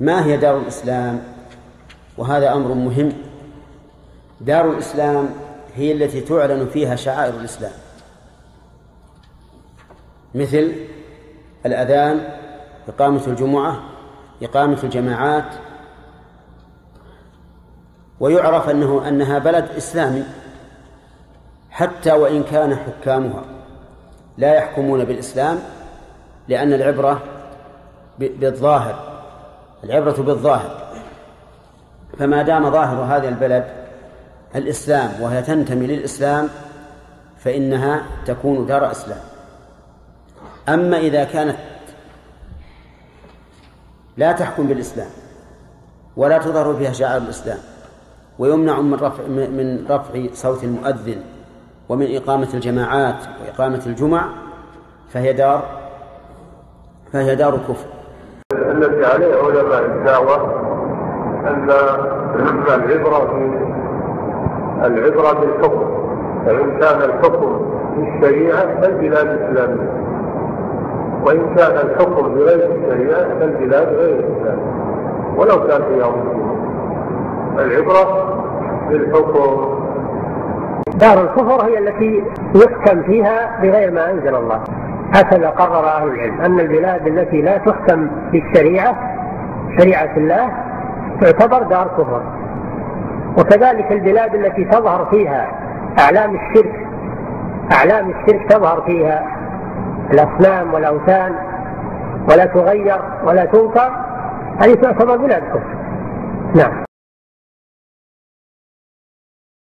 ما هي دار الإسلام؟ وهذا أمر مهم. دار الإسلام هي التي تعلن فيها شعائر الإسلام. مثل الأذان إقامة الجمعة إقامة الجماعات. ويعرف أنه أنها بلد إسلامي حتى وإن كان حكامها لا يحكمون بالإسلام لأن العبرة بالظاهر العبرة بالظاهر. فما دام ظاهر هذا البلد الإسلام وهي تنتمي للإسلام فإنها تكون دار إسلام. أما إذا كانت لا تحكم بالإسلام ولا تظهر فيها شعائر الإسلام ويمنع من رفع من رفع صوت المؤذن ومن إقامة الجماعات وإقامة الجمع فهي دار فهي دار كفر. التي عليه علماء الدعوة أن العبرة العبرة بالحكم. فإن كان الحكم بالشريعة فالبلاد إسلامية. وإن كان الحكم بغير الشريعة فالبلاد غير إسلامية. ولو كان فيها مسلمون العبرة بالحكم. دار الكفر هي التي يحكم فيها بغير ما أنزل الله. هكذا قرر أهل العلم أن البلاد التي لا تحكم بالشريعة شريعة الله تعتبر دار كفر. وكذلك البلاد التي تظهر فيها أعلام الشرك أعلام الشرك تظهر فيها الأصنام والأوثان ولا تغير ولا تنكر هذه تعتبر بلاد كفر. نعم.